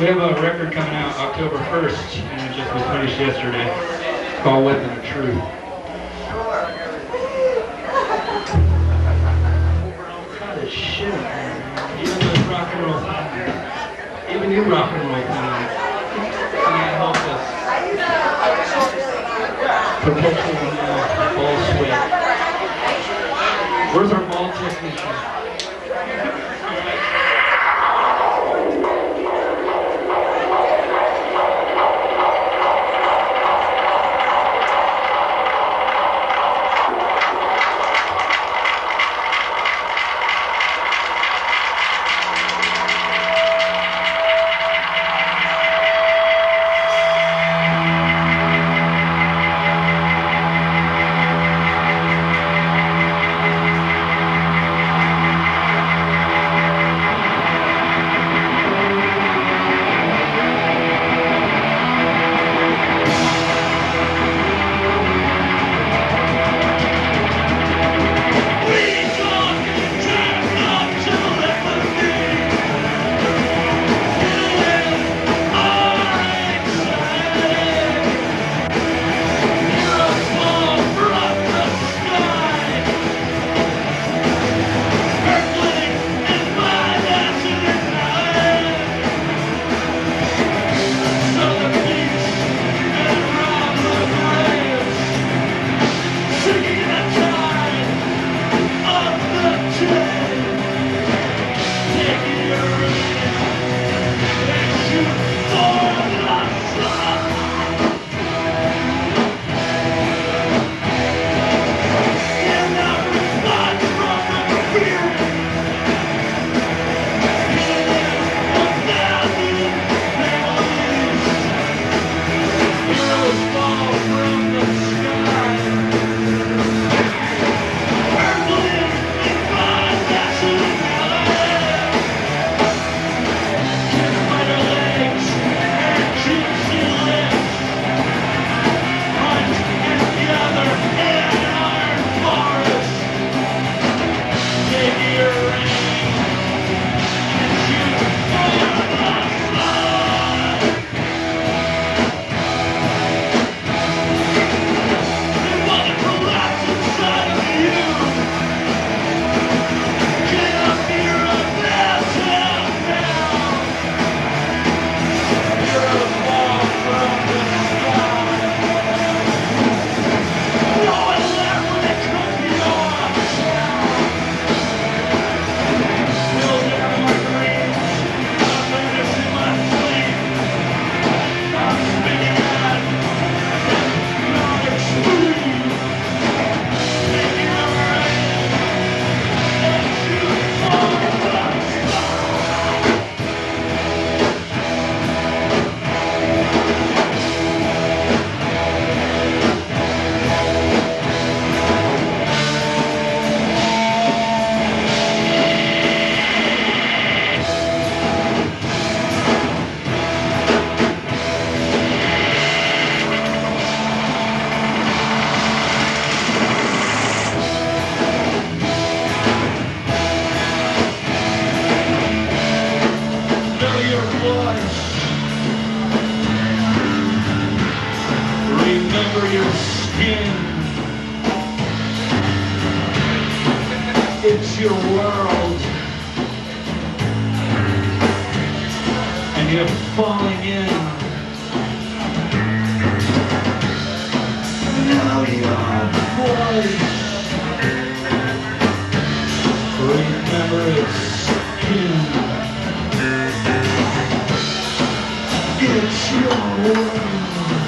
We have a record coming out October 1st, and it just was finished yesterday. It's called Weapon of Truth. Shit. Even the rock and roll even you rock and roll can't help us perpetuating the ball sweat. Where's our ball technician? Remember your skin. It's your world. And you're falling in. Know your voice. Remember its skin. It's your world.